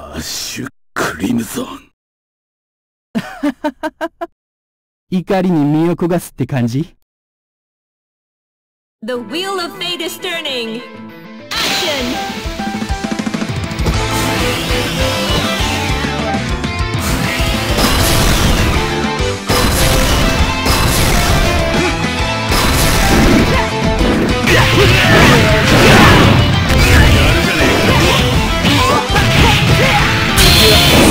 アッシュ・クリムゾン。怒りに身を焦がすって感じ The wheel of fate is turning! Action! Yeah.